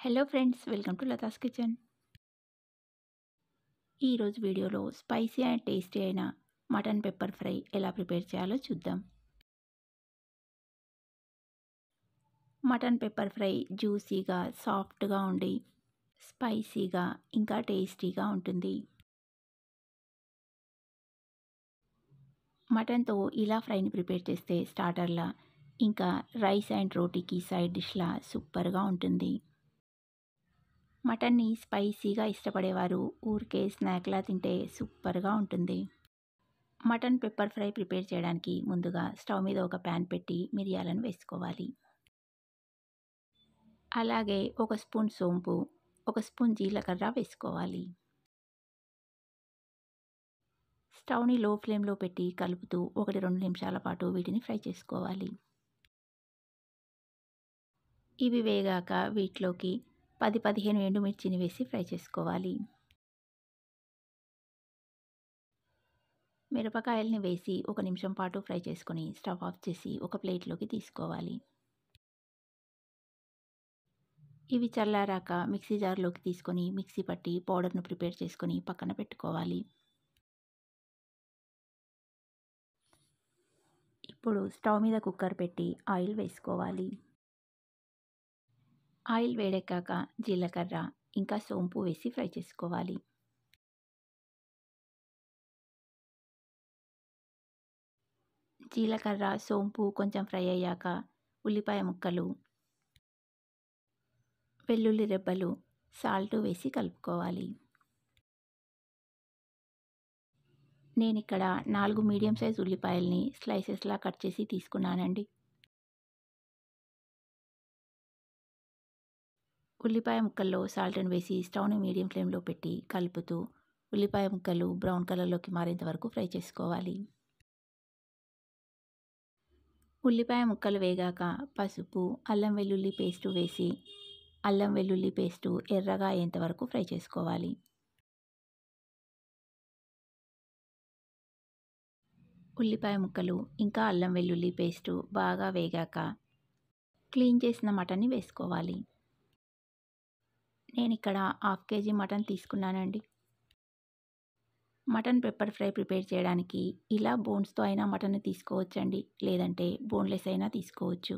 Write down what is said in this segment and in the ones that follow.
Hello friends welcome to Latha's kitchen ఈరోజు వీడియోలో spicy and tasty అయిన మటన్ పెప్పర్ ఫ్రై ఎలా ప్రిపేర్ చేయాలో చూద్దాం. మటన్ పెప్పర్ ఫ్రై జ్యూసీగా సాఫ్ట్గా ఉండి స్పైసీగా ఇంకా టేస్టీగా ఉంటుంది. మటన్తో ఇలా ఫ్రైని ప్రిపేర్ చేస్తే స్టార్టర్లా ఇంకా రైస్ అండ్ రోటీకి సైడ్ డిష్లా సూపర్గా ఉంటుంది. మటన్ని స్పైసీగా ఇష్టపడేవారు. ఊరికే స్నాక్లా తింటే సూపర్గా ఉంటుంది. మటన్ పెప్పర్ ఫ్రై ప్రిపేర్ చేయడానికి ముందుగా స్టవ్ మీద ఒక ప్యాన్ పెట్టి మిరియాలను వేసుకోవాలి. అలాగే ఒక స్పూన్ సోంపు ఒక స్పూన్ జీలకర్ర వేసుకోవాలి. స్టవ్ని లో ఫ్లేమ్లో పెట్టి కలుపుతూ ఒకటి రెండు నిమిషాల పాటు వీటిని ఫ్రై చేసుకోవాలి. ఇవి వేగాక వీటిలోకి పది పదిహేను ఎండుమిర్చిని వేసి ఫ్రై చేసుకోవాలి. మిరపకాయల్ని వేసి ఒక నిమిషం పాటు ఫ్రై చేసుకొని స్టవ్ ఆఫ్ చేసి ఒక ప్లేట్లోకి తీసుకోవాలి. ఇవి చల్లారాక మిక్సీ జార్లోకి తీసుకొని మిక్సీ పట్టి పౌడర్ను ప్రిపేర్ చేసుకొని పక్కన పెట్టుకోవాలి. ఇప్పుడు స్టవ్ మీద కుక్కర్ పెట్టి ఆయిల్ వేసుకోవాలి. ఆయిల్ వేడెక్కాక జీలకర్ర ఇంకా సోంపు వేసి ఫ్రై చేసుకోవాలి. జీలకర్ర సోంపు కొంచెం ఫ్రై అయ్యాక ఉల్లిపాయ ముక్కలు వెల్లుల్లి రెబ్బలు సాల్ట్ వేసి కలుపుకోవాలి. నేను ఇక్కడ నాలుగు మీడియం సైజ్ ఉల్లిపాయల్ని స్లైసెస్లా కట్ చేసి తీసుకున్నానండి. ఉల్లిపాయ ముక్కల్లో సాల్ట్ని వేసి స్టవ్ని మీడియం ఫ్లేమ్లో పెట్టి కలుపుతూ ఉల్లిపాయ ముక్కలు బ్రౌన్ కలర్లోకి మారేంత వరకు ఫ్రై చేసుకోవాలి. ఉల్లిపాయ ముక్కలు వేగాక పసుపు అల్లం వెల్లుల్లి పేస్టు వేసి అల్లం వెల్లుల్లి పేస్టు ఎర్రగా అయ్యేంత వరకు ఫ్రై చేసుకోవాలి. ఉల్లిపాయ ముక్కలు ఇంకా అల్లం వెల్లుల్లి పేస్టు బాగా వేగాక క్లీన్ చేసిన మటన్ని వేసుకోవాలి. నేను ఇక్కడ హాఫ్ కేజీ మటన్ తీసుకున్నానండి. మటన్ పెప్పర్ ఫ్రై ప్రిపేర్ చేయడానికి ఇలా బోన్స్తో అయినా మటన్ తీసుకోవచ్చండి. లేదంటే బోన్లెస్ అయినా తీసుకోవచ్చు.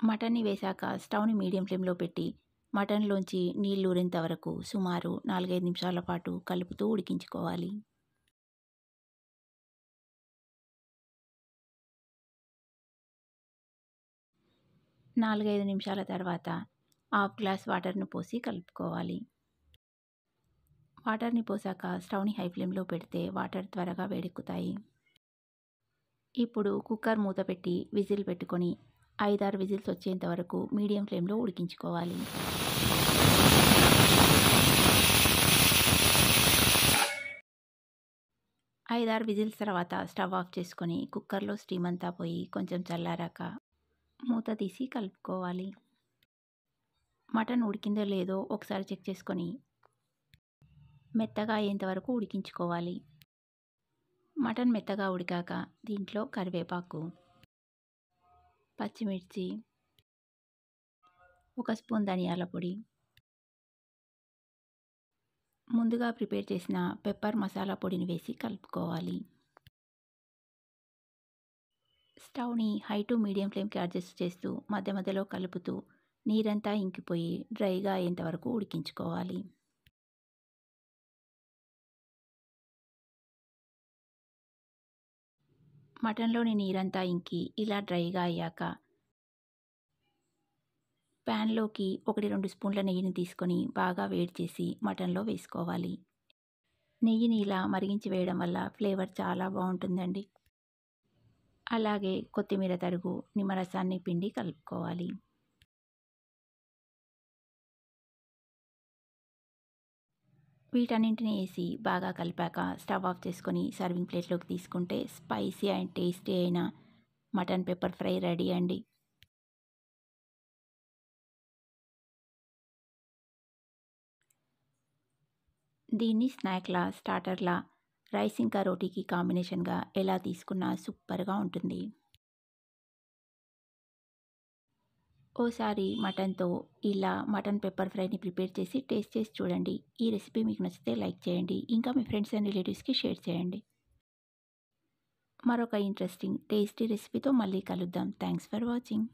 మటన్ని వేశాక స్టవ్ని మీడియం ఫ్లేమ్లో పెట్టి మటన్లోంచి నీళ్ళు ఊరేంత వరకు సుమారు నాలుగైదు నిమిషాల పాటు కలుపుతూ ఉడికించుకోవాలి. నాలుగైదు నిమిషాల తర్వాత హాఫ్ గ్లాస్ వాటర్ను పోసి కలుపుకోవాలి. వాటర్ని పోసాక స్టవ్ని హై ఫ్లేమ్లో పెడితే వాటర్ త్వరగా వేడెక్కుతాయి. ఇప్పుడు కుక్కర్ మూత పెట్టి విజిల్ పెట్టుకొని ఐదారు విజిల్స్ వచ్చేంత వరకు మీడియం ఫ్లేమ్లో ఉడికించుకోవాలి. ఐదారు విజిల్స్ తర్వాత స్టవ్ ఆఫ్ చేసుకొని కుక్కర్లో స్టీమ్ అంతా పోయి కొంచెం చల్లారాక మూత తీసి కలుపుకోవాలి. మటన్ ఉడికిందో లేదో ఒకసారి చెక్ చేసుకొని మెత్తగా అయ్యేంతవరకు ఉడికించుకోవాలి. మటన్ మెత్తగా ఉడికాక దీంట్లో కరివేపాకు పచ్చిమిర్చి ఒక స్పూన్ ధనియాల పొడి ముందుగా ప్రిపేర్ చేసిన పెప్పర్ మసాలా పొడిని వేసి కలుపుకోవాలి. స్టవ్ని హై టు మీడియం ఫ్లేమ్కి అడ్జస్ట్ చేస్తూ మధ్య మధ్యలో కలుపుతూ నీరంతా ఇంకిపోయి డ్రైగా అయ్యేంతవరకు ఉడికించుకోవాలి. మటన్లోని నీరంతా ఇంకి ఇలా డ్రైగా అయ్యాక ప్యాన్లోకి ఒకటి రెండు స్పూన్ల నెయ్యిని తీసుకొని బాగా వేడి చేసి మటన్లో వేసుకోవాలి. నెయ్యిని ఇలా మరిగించి వేయడం వల్ల ఫ్లేవర్ చాలా బాగుంటుందండి. అలాగే కొత్తిమీర తరుగు నిమ్మరసాన్ని పిండి కలుపుకోవాలి. వీటన్నింటిని వేసి బాగా కలిపాక స్టవ్ ఆఫ్ చేసుకొని సర్వింగ్ ప్లేట్లోకి తీసుకుంటే స్పైసీ అండ్ టేస్టీ అయిన మటన్ పెప్పర్ ఫ్రై రెడీ అండి. దీన్ని స్నాక్లా స్టార్టర్లా రైస్ ఇంకా రోటీకి కాంబినేషన్గా ఎలా తీసుకున్నా సూపర్గా ఉంటుంది. ఓసారి మటన్తో ఇలా మటన్ పెప్పర్ ఫ్రైని ప్రిపేర్ చేసి టేస్ట్ చేసి చూడండి. ఈ రెసిపీ మీకు నచ్చితే లైక్ చేయండి. ఇంకా మీ ఫ్రెండ్స్ అండ్ రిలేటివ్స్కి షేర్ చేయండి. మరొక ఇంట్రెస్టింగ్ టేస్టీ రెసిపీతో మళ్ళీ కలుద్దాం. Thanks for watching.